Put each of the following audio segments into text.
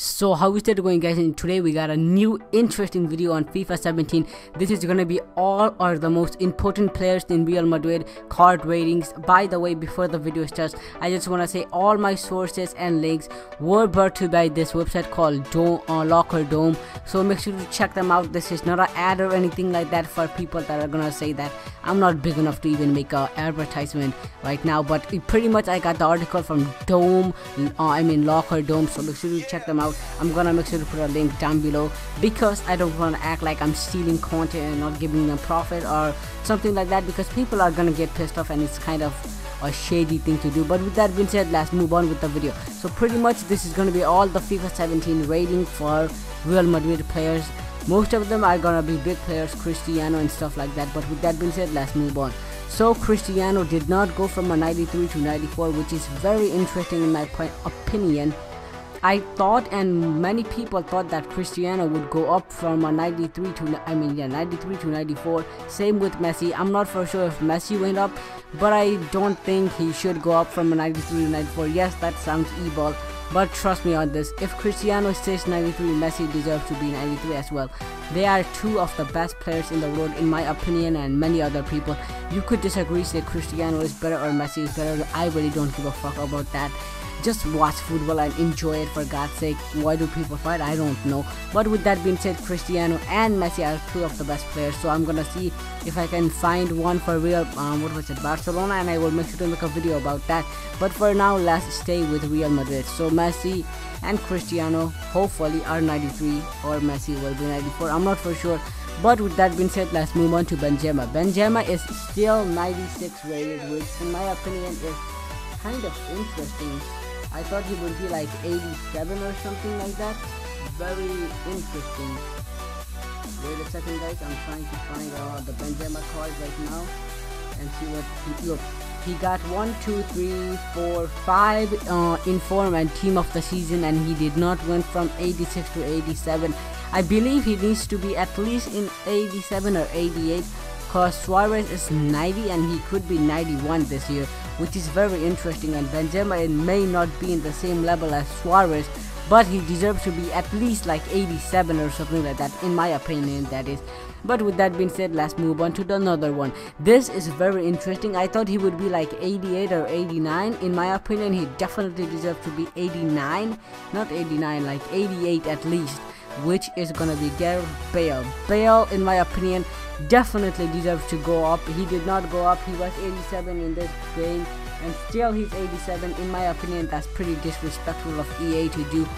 So how is that going guys and today we got a new interesting video on FIFA 17 this is gonna be all or the most important players in Real Madrid card ratings. By the way before the video starts I just wanna say all my sources and links were brought to by this website called Dome, uh, Locker Dome. So make sure to check them out. This is not an ad or anything like that for people that are gonna say that I'm not big enough to even make a advertisement right now but pretty much I got the article from Dome uh, I mean Locker Dome so make sure to check them out out. I'm gonna make sure to put a link down below because i don't want to act like i'm stealing content and not giving them profit or something like that because people are gonna get pissed off and it's kind of a shady thing to do. But with that being said let's move on with the video. So pretty much this is going to be all the FIFA 17 rating for Real Madrid players. Most of them are gonna be big players Cristiano and stuff like that. But with that being said let's move on. So Cristiano did not go from a 93 to 94 which is very interesting in my opinion I thought and many people thought that Cristiano would go up from a 93 to I mean yeah 93 to 94 same with Messi. I'm not for sure if Messi went up but I don't think he should go up from a 93 to 94 yes that sounds evil but trust me on this. If Cristiano stays 93 Messi deserves to be 93 as well. They are two of the best players in the world in my opinion and many other people. You could disagree say Cristiano is better or Messi is better. I really don't give a fuck about that just watch football and enjoy it for God's sake. Why do people fight? I don't know. But with that being said, Cristiano and Messi are two of the best players. So I'm gonna see if I can find one for real. Um, what was it? Barcelona, and I will make sure to make a video about that. But for now, let's stay with Real Madrid. So Messi and Cristiano hopefully are 93 or Messi will be 94. I'm not for sure. But with that being said, let's move on to Benzema. Benzema is still 96 rated, which in my opinion is kind of interesting I thought he would be like 87 or something like that. Very interesting. Wait a second guys, I'm trying to find uh, the Benzema card right now and see what he, look. He got 1, 2, 3, 4, 5 uh, inform and team of the season and he did not went from 86 to 87. I believe he needs to be at least in 87 or 88 because Suarez is 90 and he could be 91 this year which is very interesting and Benzema it may not be in the same level as Suarez but he deserves to be at least like 87 or something like that in my opinion that is. But with that being said let's move on to the another one. This is very interesting. I thought he would be like 88 or 89 in my opinion he definitely deserves to be 89 not 89 like 88 at least which is gonna be Gareth Bale. Bale, in my opinion, definitely deserves to go up. He did not go up. He was 87 in this game, and still he's 87. In my opinion, that's pretty disrespectful of EA to do,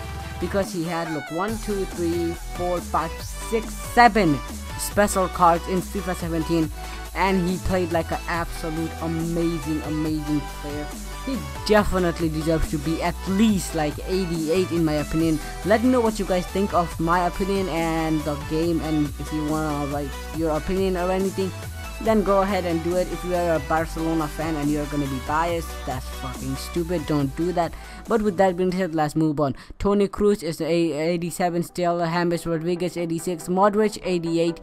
because he had look one, two, three, four, five, six, seven special cards in FIFA 17, and he played like an absolute amazing, amazing player he definitely deserves to be at least like 88 in my opinion. Let me know what you guys think of my opinion and the game and if you wanna write your opinion or anything then go ahead and do it. If you are a Barcelona fan and you're gonna be biased that's fucking stupid. Don't do that. But with that being said let's move on. Toni Kroos is 87 still James Rodriguez 86 Modric 88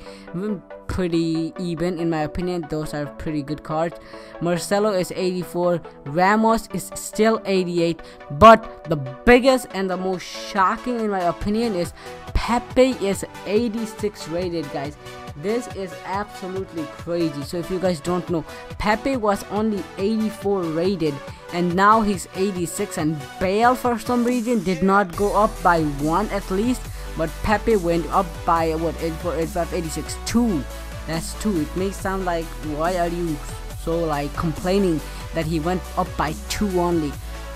pretty even in my opinion. Those are pretty good cards. Marcelo is 84 Ramos is still 88 but the biggest and the most shocking in my opinion is Pepe is 86 rated guys. This is absolutely crazy. So if you guys don't know Pepe was only 84 rated and now he's 86 and Bale for some reason did not go up by one at least but Pepe went up by what 84, 85, 86, 2. That's 2. It may sound like why are you so like complaining that he went up by 2 only.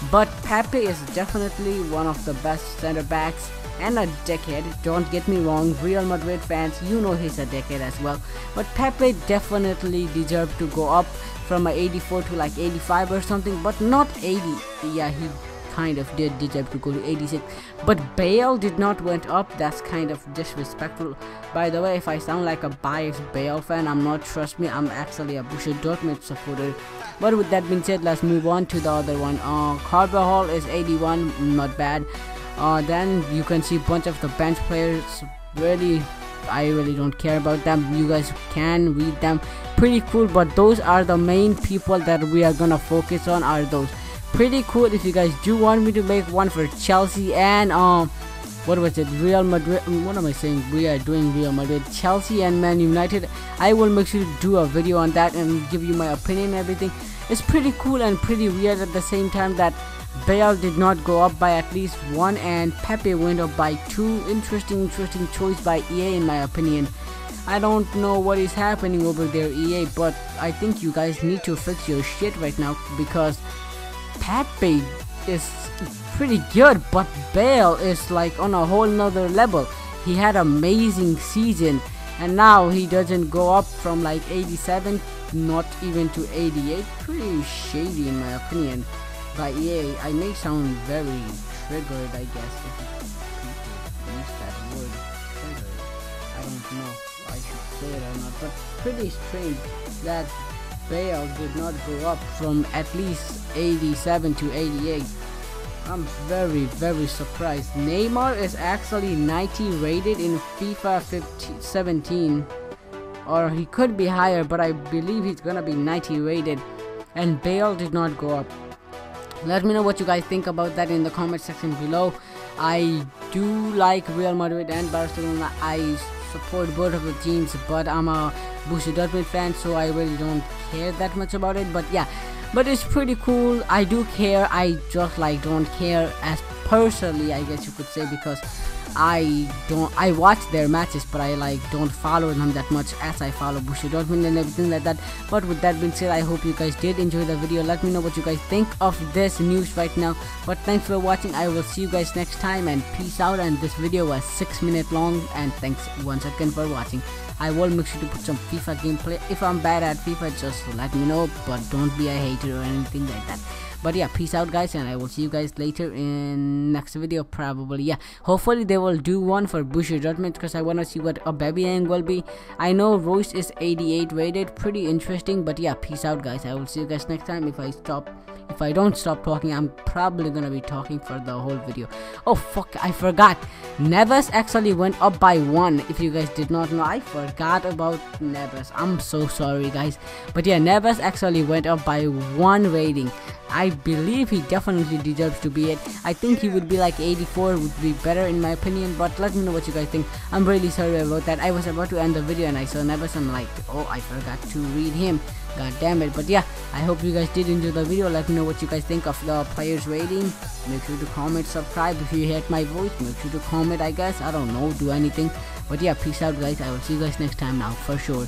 But Pepe is definitely one of the best center backs and a decade. Don't get me wrong, Real Madrid fans, you know he's a decade as well. But Pepe definitely deserved to go up from a 84 to like 85 or something, but not 80. Yeah, he kind of did deserve to go to 86 but Bale did not went up. That's kind of disrespectful. By the way if I sound like a biased Bale fan I'm not trust me I'm actually a Borussia Dortmund supporter. But with that being said let's move on to the other one. Uh Carvajal is 81 not bad. Uh then you can see bunch of the bench players. Really I really don't care about them. You guys can read them. Pretty cool but those are the main people that we are gonna focus on are those pretty cool if you guys do want me to make one for Chelsea and um what was it real madrid um, what am i saying we are doing real madrid chelsea and man united i will make sure to do a video on that and give you my opinion everything it's pretty cool and pretty weird at the same time that Bale did not go up by at least one and Pepe went up by two. Interesting, interesting choice by EA in my opinion. I don't know what is happening over there EA but I think you guys need to fix your shit right now because Pepe is pretty good but Bale is like on a whole nother level. He had amazing season and now he doesn't go up from like 87 not even to 88 pretty shady in my opinion. But EA I may sound very triggered I guess if you use that word triggered. I don't know I should say it or not but pretty strange that Bale did not go up from at least 87 to 88 I'm very very surprised. Neymar is actually 90 rated in FIFA 15, 17 or he could be higher but I believe he's gonna be 90 rated and Bale did not go up. Let me know what you guys think about that in the comment section below. I do like Real Madrid and Barcelona. I support both of the teams but I'm a Borussia Dortmund fan so I really don't care that much about it but yeah. But it's pretty cool. I do care. I just like don't care as personally I guess you could say because I don't I watch their matches but I like don't follow them that much as I follow Borussia Dortmund and everything like that but with that being said I hope you guys did enjoy the video. Let me know what you guys think of this news right now. But thanks for watching. I will see you guys next time and peace out. And this video was 6 minutes long and thanks once again for watching. I will make sure to put some FIFA gameplay. If I'm bad at FIFA just let me know but don't be a hater or anything like that but yeah peace out guys and i will see you guys later in next video probably. Yeah hopefully they will do one for Borussia Dortmund because i want to see what Aubameyang will be. I know Reus is 88 rated pretty interesting but yeah peace out guys. I will see you guys next time if i stop if I don't stop talking, I'm probably gonna be talking for the whole video. Oh fuck, I forgot. Navas actually went up by one. If you guys did not know, I forgot about Navas. I'm so sorry, guys. But yeah, Navas actually went up by one rating. I believe he definitely deserves to be it. I think he would be like 84 would be better in my opinion. But let me know what you guys think. I'm really sorry about that. I was about to end the video and I saw Navas. I'm like, oh, I forgot to read him god damn it. But yeah i hope you guys did enjoy the video. Let me know what you guys think of the players rating. Make sure to comment subscribe if you heard my voice. Make sure to comment i guess. I don't know do anything. But yeah peace out guys. I will see you guys next time now for sure